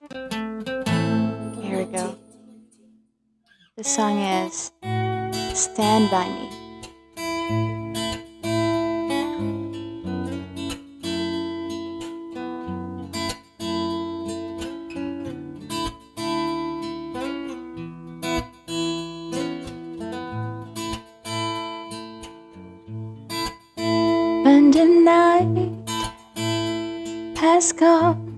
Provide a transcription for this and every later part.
Here we go. The song is Stand By Me. When the night has come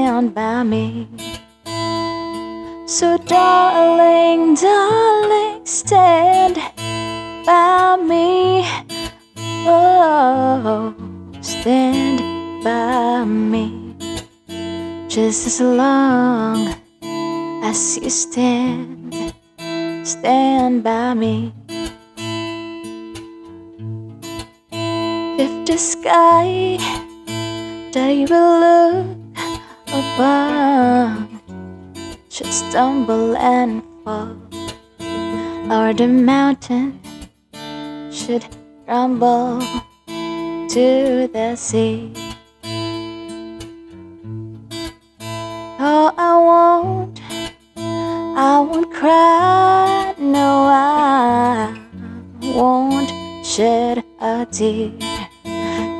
by me. So, darling, darling, stand by me. Oh, stand by me. Just as long as you stand, stand by me. If the sky that you will look upon should stumble and fall, or the mountain should crumble to the sea. Oh, I won't, I won't cry, no, I won't shed a tear,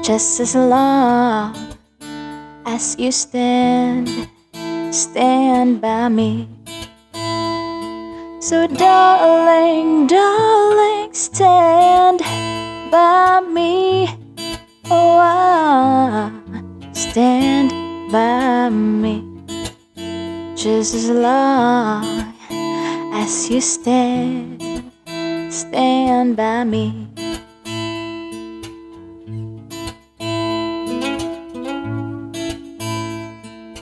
just as long as you stand, stand by me. So, darling, darling, stand by me. Oh, ah, stand by me. Just as long as you stand, stand by me.